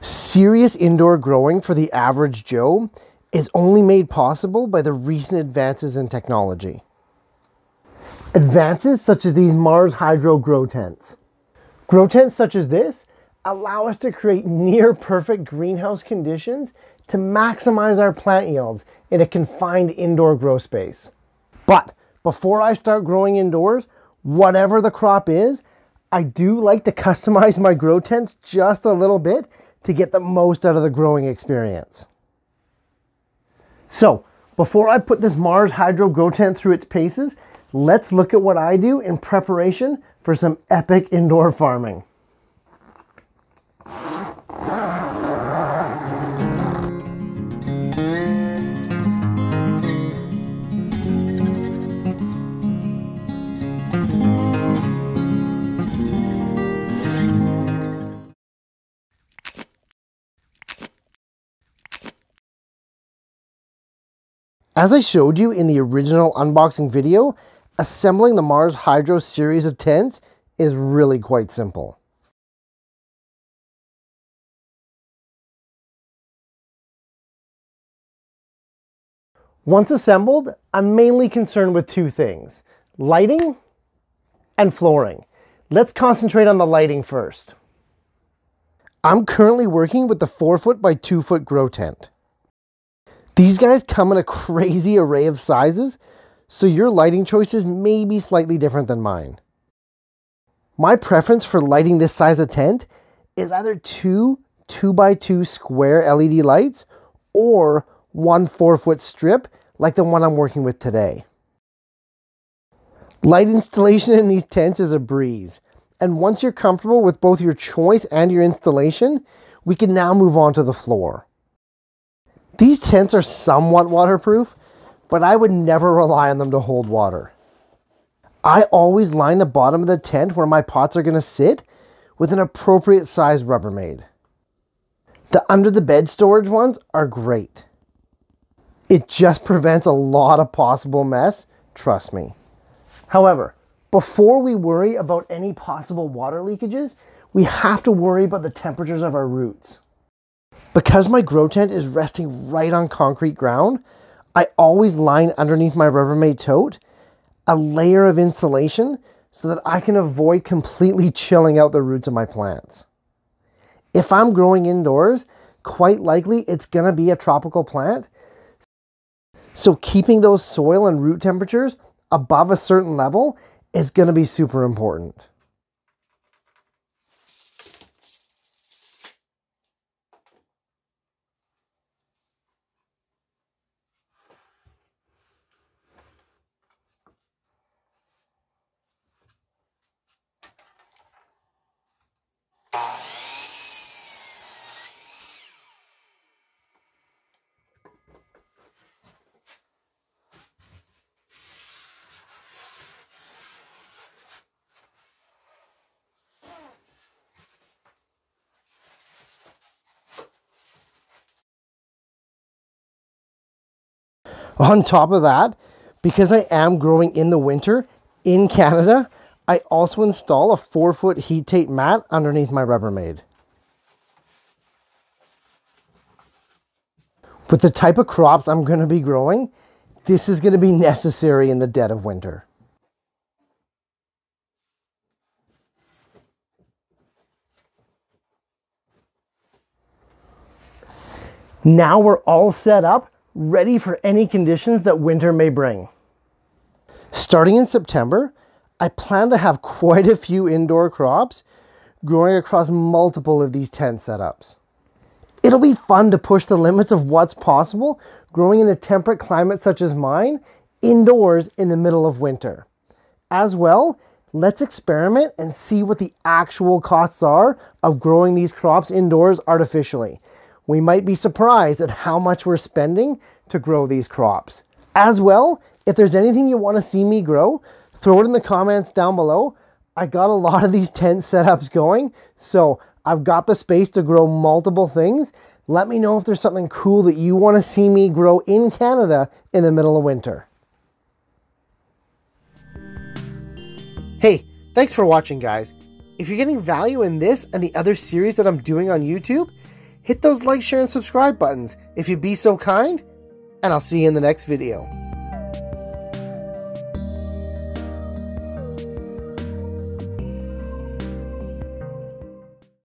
Serious indoor growing for the average Joe is only made possible by the recent advances in technology. Advances such as these Mars Hydro grow tents. Grow tents such as this allow us to create near perfect greenhouse conditions to maximize our plant yields in a confined indoor grow space. But before I start growing indoors, whatever the crop is, I do like to customize my grow tents just a little bit to get the most out of the growing experience. So before I put this Mars Hydro grow tent through its paces, let's look at what I do in preparation for some epic indoor farming. As I showed you in the original unboxing video, assembling the Mars Hydro series of tents is really quite simple. Once assembled, I'm mainly concerned with two things, lighting and flooring. Let's concentrate on the lighting first. I'm currently working with the 4 foot by 2 foot grow tent. These guys come in a crazy array of sizes, so your lighting choices may be slightly different than mine. My preference for lighting this size of tent is either two 2x2 square LED lights or one 4 foot strip like the one I'm working with today. Light installation in these tents is a breeze, and once you're comfortable with both your choice and your installation, we can now move on to the floor. These tents are somewhat waterproof, but I would never rely on them to hold water. I always line the bottom of the tent where my pots are going to sit with an appropriate size Rubbermaid. The under the bed storage ones are great. It just prevents a lot of possible mess, trust me. However, before we worry about any possible water leakages, we have to worry about the temperatures of our roots. Because my grow tent is resting right on concrete ground, I always line underneath my Rubbermaid tote a layer of insulation so that I can avoid completely chilling out the roots of my plants. If I'm growing indoors, quite likely it's going to be a tropical plant. So keeping those soil and root temperatures above a certain level is going to be super important. On top of that, because I am growing in the winter in Canada, I also install a four foot heat tape mat underneath my Rubbermaid. With the type of crops I'm going to be growing, this is going to be necessary in the dead of winter. Now we're all set up ready for any conditions that winter may bring. Starting in September, I plan to have quite a few indoor crops growing across multiple of these tent setups. It'll be fun to push the limits of what's possible growing in a temperate climate such as mine indoors in the middle of winter. As well, let's experiment and see what the actual costs are of growing these crops indoors artificially we might be surprised at how much we're spending to grow these crops. As well, if there's anything you want to see me grow, throw it in the comments down below. I got a lot of these tent setups going, so I've got the space to grow multiple things. Let me know if there's something cool that you want to see me grow in Canada in the middle of winter. Hey, thanks for watching guys. If you're getting value in this and the other series that I'm doing on YouTube, hit those like, share, and subscribe buttons if you'd be so kind, and I'll see you in the next video.